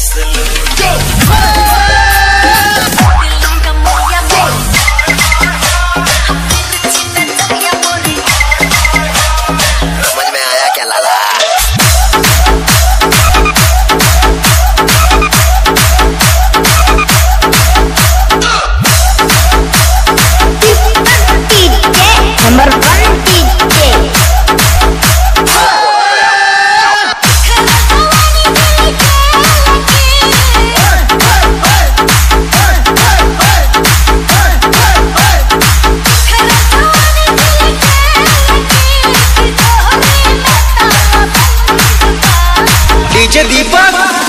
It's the loot. 这地方。